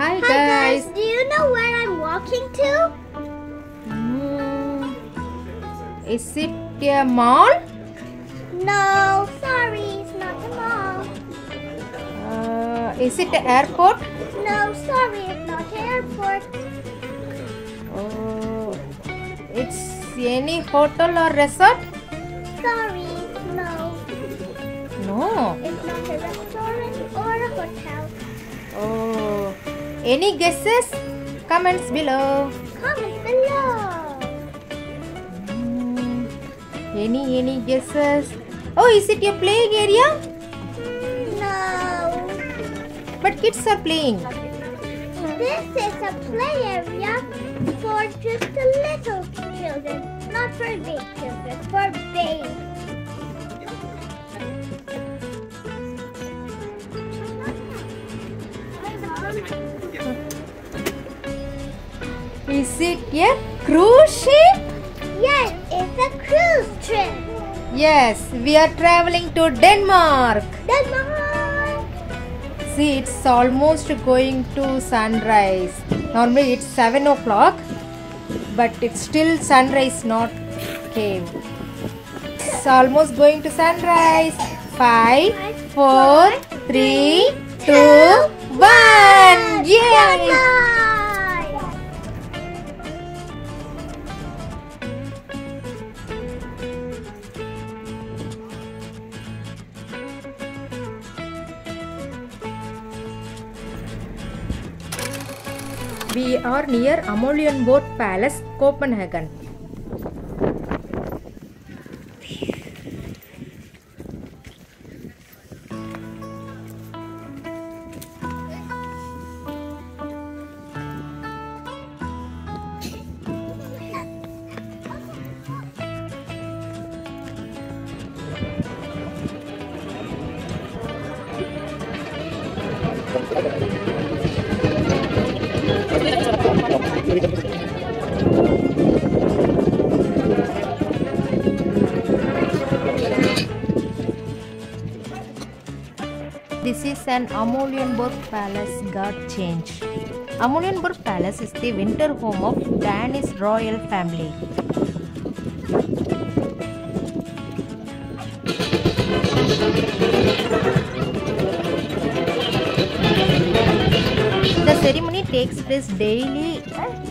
Hi, Hi guys. guys, do you know where I'm walking to? Hmm, is it a mall? No, sorry, it's not the mall. Uh, is it an airport? No, sorry, it's not the airport. Oh, it's any hotel or resort? Sorry, no, No. it's not a restaurant any guesses? Comments below. Comment below. Hmm, any any guesses? Oh, is it a playing area? No, But kids are playing. this is a play area for just the little children, not for big children, for babes. Is it a cruise ship? Yes, it's a cruise trip. Yes, we are traveling to Denmark. Denmark. See, it's almost going to sunrise. Normally it's 7 o'clock, but it's still sunrise not came. It's almost going to sunrise. Five, four, three, two, one. Yay! Bye. We are near Amalienborg Palace, Copenhagen. This is an Amalienborg Palace guard change. Amalienborg Palace is the winter home of Danish royal family. The ceremony takes place daily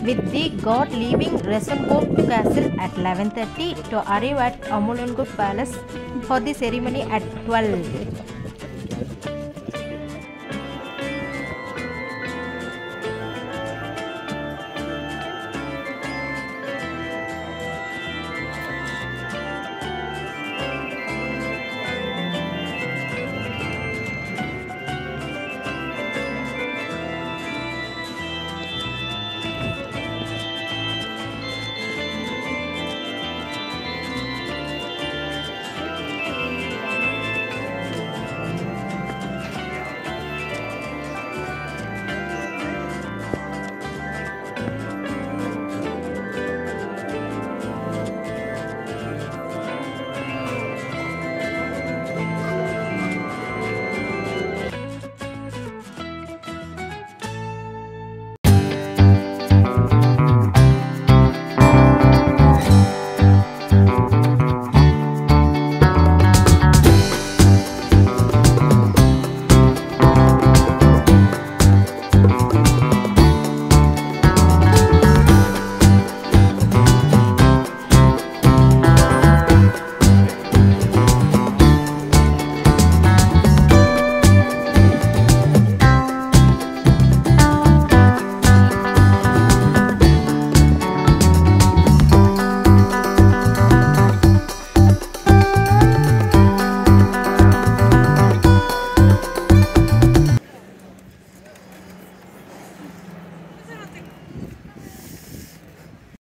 with the god leaving Rosenborg Castle at 11.30 to arrive at Amalienborg Palace for the ceremony at 12.